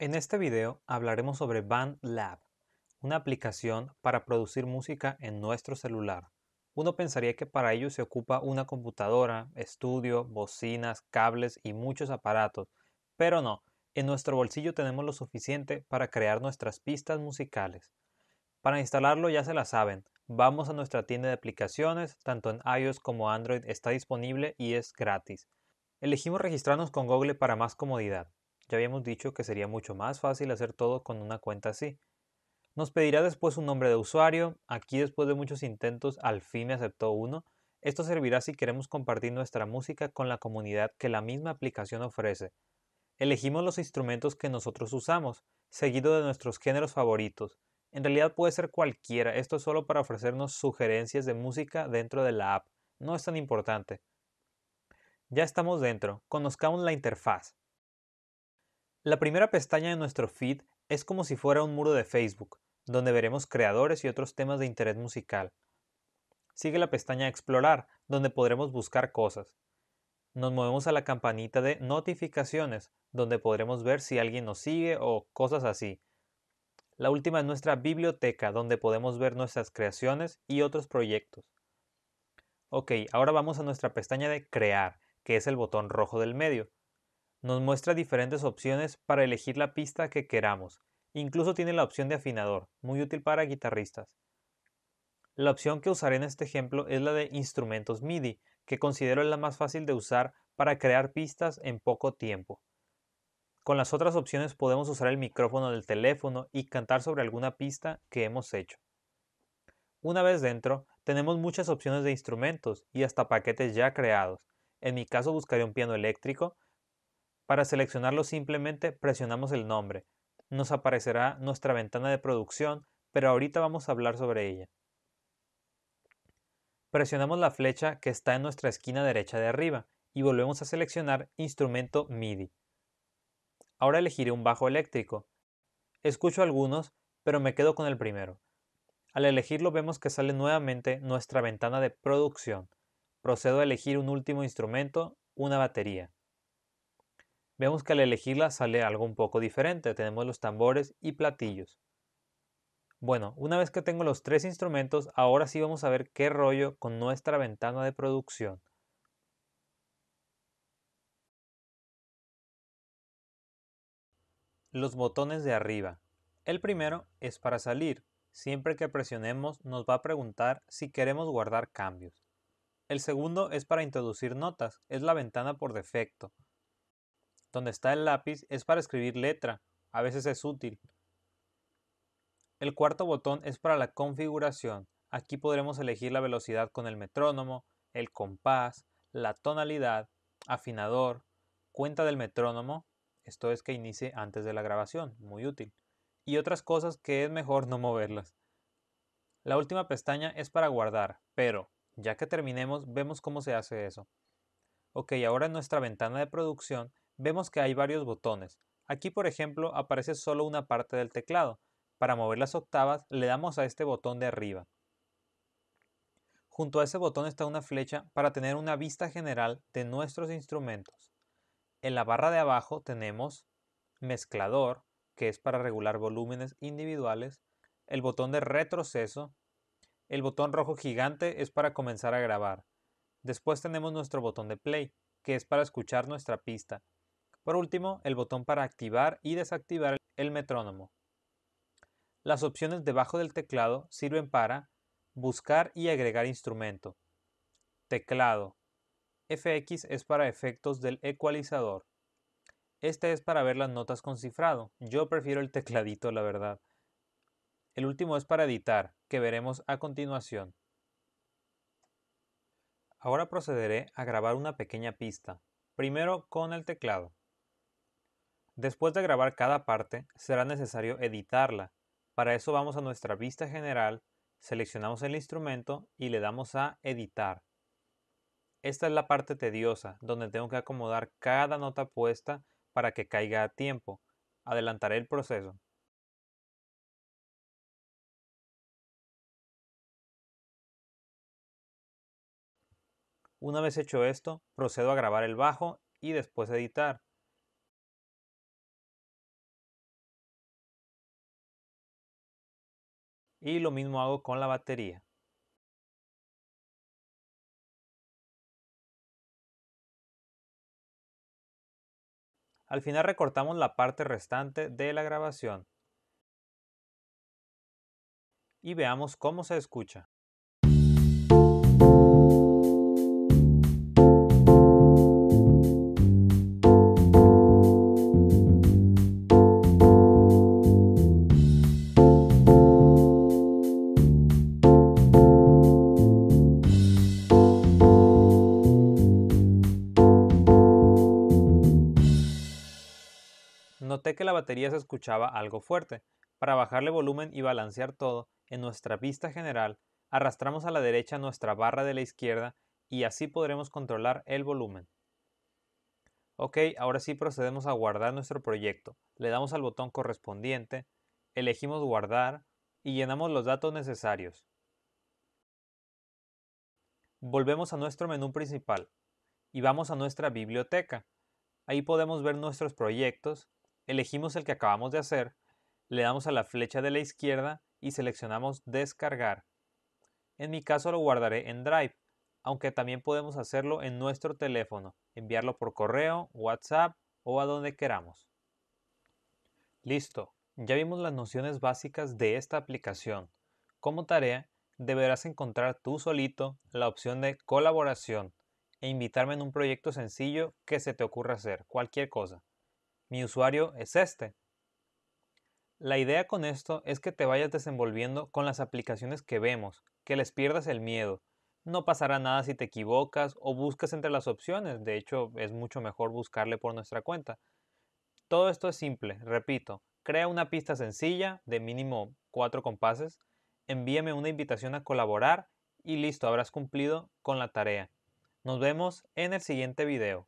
En este video hablaremos sobre BandLab, una aplicación para producir música en nuestro celular. Uno pensaría que para ello se ocupa una computadora, estudio, bocinas, cables y muchos aparatos, pero no, en nuestro bolsillo tenemos lo suficiente para crear nuestras pistas musicales. Para instalarlo ya se la saben, vamos a nuestra tienda de aplicaciones, tanto en iOS como Android está disponible y es gratis. Elegimos registrarnos con Google para más comodidad. Ya habíamos dicho que sería mucho más fácil hacer todo con una cuenta así. Nos pedirá después un nombre de usuario, aquí después de muchos intentos al fin me aceptó uno. Esto servirá si queremos compartir nuestra música con la comunidad que la misma aplicación ofrece. Elegimos los instrumentos que nosotros usamos, seguido de nuestros géneros favoritos. En realidad puede ser cualquiera, esto es solo para ofrecernos sugerencias de música dentro de la app, no es tan importante. Ya estamos dentro, conozcamos la interfaz. La primera pestaña de nuestro feed es como si fuera un muro de Facebook, donde veremos creadores y otros temas de interés musical. Sigue la pestaña Explorar, donde podremos buscar cosas. Nos movemos a la campanita de Notificaciones, donde podremos ver si alguien nos sigue o cosas así. La última es nuestra biblioteca, donde podemos ver nuestras creaciones y otros proyectos. Ok, ahora vamos a nuestra pestaña de Crear, que es el botón rojo del medio. Nos muestra diferentes opciones para elegir la pista que queramos. Incluso tiene la opción de afinador, muy útil para guitarristas. La opción que usaré en este ejemplo es la de instrumentos MIDI, que considero la más fácil de usar para crear pistas en poco tiempo. Con las otras opciones podemos usar el micrófono del teléfono y cantar sobre alguna pista que hemos hecho. Una vez dentro, tenemos muchas opciones de instrumentos y hasta paquetes ya creados. En mi caso buscaré un piano eléctrico, para seleccionarlo simplemente presionamos el nombre. Nos aparecerá nuestra ventana de producción, pero ahorita vamos a hablar sobre ella. Presionamos la flecha que está en nuestra esquina derecha de arriba y volvemos a seleccionar Instrumento MIDI. Ahora elegiré un bajo eléctrico. Escucho algunos, pero me quedo con el primero. Al elegirlo vemos que sale nuevamente nuestra ventana de producción. Procedo a elegir un último instrumento, una batería. Vemos que al elegirla sale algo un poco diferente. Tenemos los tambores y platillos. Bueno, una vez que tengo los tres instrumentos, ahora sí vamos a ver qué rollo con nuestra ventana de producción. Los botones de arriba. El primero es para salir. Siempre que presionemos nos va a preguntar si queremos guardar cambios. El segundo es para introducir notas. Es la ventana por defecto. Donde está el lápiz es para escribir letra, a veces es útil. El cuarto botón es para la configuración. Aquí podremos elegir la velocidad con el metrónomo, el compás, la tonalidad, afinador, cuenta del metrónomo, esto es que inicie antes de la grabación, muy útil, y otras cosas que es mejor no moverlas. La última pestaña es para guardar, pero ya que terminemos vemos cómo se hace eso. Ok, ahora en nuestra ventana de producción vemos que hay varios botones. Aquí, por ejemplo, aparece solo una parte del teclado. Para mover las octavas, le damos a este botón de arriba. Junto a ese botón está una flecha para tener una vista general de nuestros instrumentos. En la barra de abajo tenemos mezclador, que es para regular volúmenes individuales, el botón de retroceso, el botón rojo gigante es para comenzar a grabar. Después tenemos nuestro botón de play, que es para escuchar nuestra pista, por último, el botón para activar y desactivar el metrónomo. Las opciones debajo del teclado sirven para buscar y agregar instrumento. Teclado. FX es para efectos del ecualizador. Este es para ver las notas con cifrado. Yo prefiero el tecladito, la verdad. El último es para editar, que veremos a continuación. Ahora procederé a grabar una pequeña pista, primero con el teclado. Después de grabar cada parte, será necesario editarla. Para eso vamos a nuestra vista general, seleccionamos el instrumento y le damos a editar. Esta es la parte tediosa, donde tengo que acomodar cada nota puesta para que caiga a tiempo. Adelantaré el proceso. Una vez hecho esto, procedo a grabar el bajo y después editar. Y lo mismo hago con la batería. Al final recortamos la parte restante de la grabación. Y veamos cómo se escucha. Que la batería se escuchaba algo fuerte. Para bajarle volumen y balancear todo, en nuestra vista general, arrastramos a la derecha nuestra barra de la izquierda y así podremos controlar el volumen. Ok, ahora sí procedemos a guardar nuestro proyecto. Le damos al botón correspondiente, elegimos guardar y llenamos los datos necesarios. Volvemos a nuestro menú principal y vamos a nuestra biblioteca. Ahí podemos ver nuestros proyectos elegimos el que acabamos de hacer, le damos a la flecha de la izquierda y seleccionamos descargar. En mi caso lo guardaré en Drive, aunque también podemos hacerlo en nuestro teléfono, enviarlo por correo, WhatsApp o a donde queramos. Listo, ya vimos las nociones básicas de esta aplicación. Como tarea, deberás encontrar tú solito la opción de colaboración e invitarme en un proyecto sencillo que se te ocurra hacer, cualquier cosa mi usuario es este. La idea con esto es que te vayas desenvolviendo con las aplicaciones que vemos, que les pierdas el miedo. No pasará nada si te equivocas o buscas entre las opciones, de hecho es mucho mejor buscarle por nuestra cuenta. Todo esto es simple, repito, crea una pista sencilla de mínimo 4 compases, envíame una invitación a colaborar y listo, habrás cumplido con la tarea. Nos vemos en el siguiente video.